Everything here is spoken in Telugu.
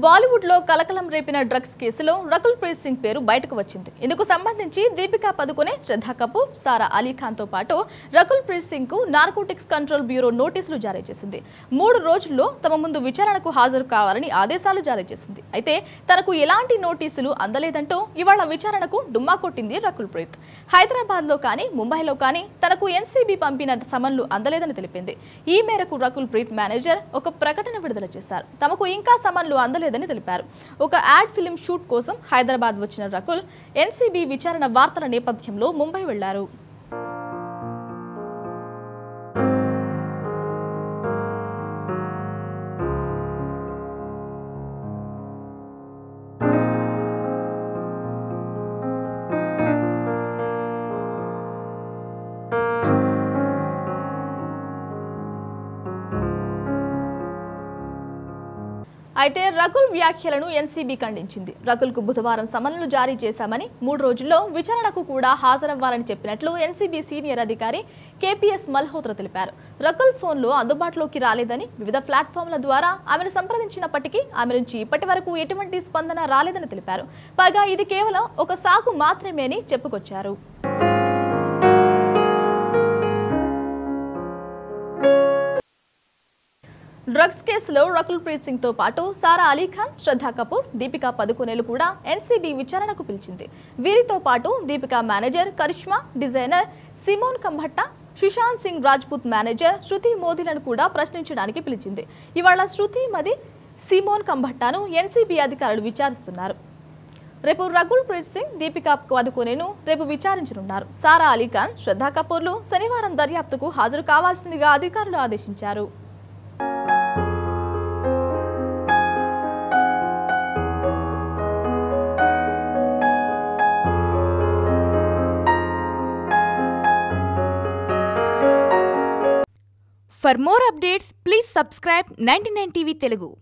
బాలీవుడ్లో కలకలం రేపిన డ్రగ్స్ కేసులో రకుల్ ప్రీత్ సింగ్ పేరు బయటకు వచ్చింది. ఇందుకు సంబంధించి దీపికా పదుకునే శ్రద్ధా కపూర్ సారా అలీ ఖాన్తో పాటు రకుల్ ప్రీత్ సింగ్కు నార్కోటిక్స్ కంట్రోల్ బ్యూరో నోటీసులు జారీ చేసింది. మూడు రోజుల్లో తమ ముందు విచారణకు హాజరు కావాలని ఆదేశాలు జారీ చేసింది. అయితే తనకు ఎలాంటి నోటీసులు అందలేదంటూ ఇవాళ విచారణకు డుమ్మా కొట్టింది రకుల్ ప్రీత్. హైదరాబాద్లో కానీ ముంబైలో కానీ తనకు ఎన్సీబీ పంపిన సమన్లు అందలేదని తెలిపింది. ఈ మేరకు రకుల్ ప్రీత్ మేనేజర్ ఒక ప్రకటన విడుదల చేశారు. తమకు ఇంకా సమన్లు అందలేదని తెలిపారు. ఒక యాడ్ ఫిలిం షూట్ కోసం హైదరాబాద్ వచ్చిన రకుల్ ఎన్సీబీ విచారణ వార్తల నేపథ్యంలో ముంబై వెళ్ళారు. అయితే రకుల్ వ్యాఖ్యలను ఎన్సీబీ ఖండించింది. రకుల్కు బుధవారం సమన్లు జారీ చేశామని మూడు రోజుల్లో విచారణకు కూడా హాజరవ్వాలని చెప్పినట్లు ఎన్సీబీ సీనియర్ అధికారి కేపీఎస్ మల్హోత్రా తెలిపారు. రకుల్ ఫోన్లో అందుబాటులోకి రాలేదని వివిధ ప్లాట్ఫామ్ల ద్వారా ఆమెను సంప్రదించినప్పటికీ ఆమె నుంచి ఇప్పటి వరకు ఎటువంటి స్పందన రాలేదని తెలిపారు. పైగా ఇది కేవలం ఒక సాకు మాత్రమే అని చెప్పుకొచ్చారు. డ్రగ్స్ కేసులో రకుల్ ప్రీత్ సింగ్తో పాటు సారా అలీ ఖాన్ శ్రద్ధా కపూర్ దీపికా పదుకొనేలు కూడా ఎన్సీబీ విచారణకు పిలిచింది. వీరితో పాటు Deepika manager Karishma designer Simone Khambatta Sushant Singh Rajput manager Shruti మోదీలను కూడా ప్రశ్నించడానికి పిలిచింది. ఇవాళ శృతి మది సిమోన్ కంభట్టాను ఎన్సీబీ అధికారులు విచారిస్తున్నారు. రేపు రకుల్ ప్రీత్ సింగ్ దీపికా పదుకొనేను రేపు విచారించనున్నారు. సారా అలీఖాన్ శ్రద్ధా కపూర్లు శనివారం దర్యాప్తుకు హాజరు కావాల్సిందిగా అధికారులు ఆదేశించారు. For more updates, please subscribe 99TV Telugu.